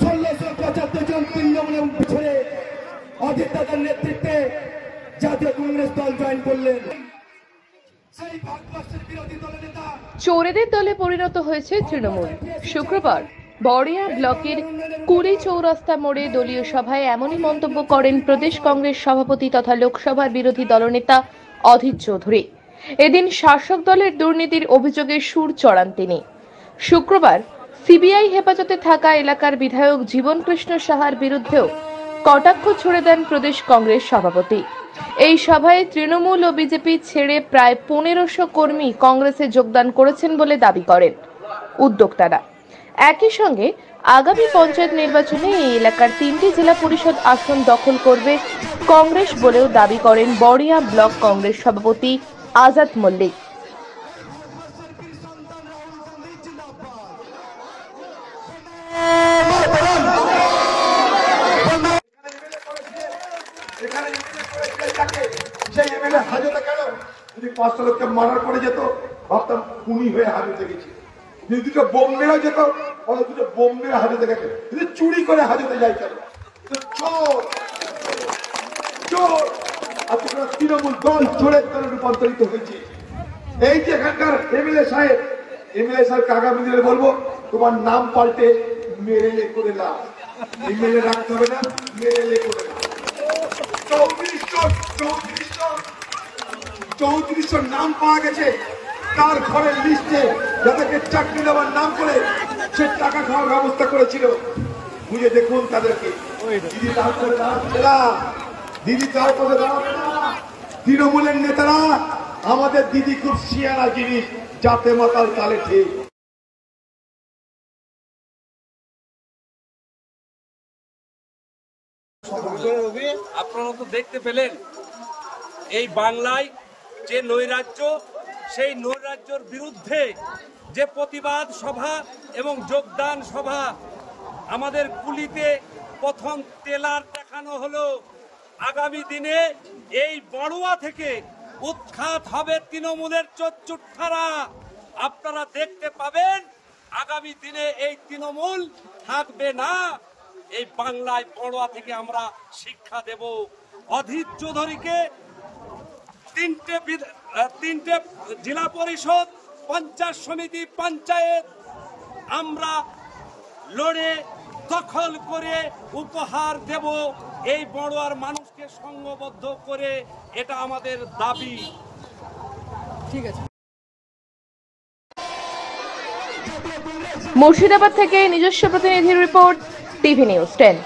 ষোলোশো পঁচাত্তর জন পিছনে অজিত দাদার নেতৃত্বে জাতীয় কংগ্রেস দল জয়েন করলেন। চোরেদের দলে পরিণত হয়েছে তৃণমূল। শুক্রবার বড়িয়া ব্লকের কুড়ি চৌরাস্তা মোড়ে দলীয় সভায় এমনই মন্তব্য করেন প্রদেশ কংগ্রেস সভাপতি তথা লোকসভার বিরোধী দলনেতা অধীর চৌধুরী। এদিন শাসক দলের দুর্নীতির অভিযোগে সুর চড়ান তিনি। শুক্রবার সিবিআই হেফাজতে থাকা এলাকার বিধায়ক জীবন কৃষ্ণ সাহার বিরুদ্ধেও কটাক্ষ ছুড়ে দেন প্রদেশ কংগ্রেস সভাপতি। এই সভায় তৃণমূল ও বিজেপি ছেড়ে প্রায় পনেরোশো কর্মী কংগ্রেসে যোগদান করেছেন বলে দাবি করেন উদ্যোক্তারা। একই সঙ্গে আগামী পঞ্চায়েত নির্বাচনে এই এলাকার তিনটি জেলা পরিষদ আসন দখল করবে কংগ্রেস বলেও দাবি করেন বড়িয়া ব্লক কংগ্রেস সভাপতি আজাদ মল্লিক। কেন যদি লোককে মারার যেত হয়ে দুটো মেরা মেরে যদি চুরি করে হাজতে যাই কেন চোর! চোর! তৃণমূল দল চোরের দলে রূপান্তরিত হয়েছে। এই যে এখানকার এমএলএ সাহেব, এমএলএ সাহেবকে আগামী দিনে বলব, তোমার নাম পাল্টে মেরেলে করে নাও এমএলএ রাখতে হবে না মেরেলে করে চৌত্রিশশো নাম পাওয়া গেছে। তার ঘরের লিস্টে যাদেরকে চাকরি দেওয়ার নাম করে সে টাকা খাওয়ার ব্যবস্থা করেছিল। বুঝে দেখুন তাদেরকে। দিদি তার দাঁড়াচ্ছে না। দিদি তার করে দাঁড়াবে না। তৃণমূলের নেতারা, আমাদের দিদি খুব শিয়ারা জিনিস, যাতে মাতাল তালে ঠিক। আপনারা তো দেখতে পেলেন, এই বাংলায় যে নৈরাজ্য, সেই নৈরাজ্যর বিরুদ্ধে যে প্রতিবাদ সভা এবং যোগদান সভা আমাদের কুলিতে প্রথম টেলার দেখানো হলো, আগামী দিনে এই বড়ুয়া থেকে উৎখাত হবে তৃণমূলের চচ্চুঠারা আপনারা দেখতে পাবেন, আগামী দিনে এই তৃণমূল থাকবে না। এই বাংলায় পড়ুয়া থেকে আমরা শিক্ষা দেব। অধীর চৌধুরীকে তিনটে তিনটে জেলা পরিষদ পঞ্চায়েত সমিতি পঞ্চায়েত। আমরা লড়ে দখল করে উপহার দেব এই বড়ুয়ার মানুষকে সংঘবদ্ধ করে এটা আমাদের দাবি। ঠিক আছে। মুর্শিদাবাদ থেকে নিজস্ব প্রতিনিধির রিপোর্ট টিভি নিউজ টেন।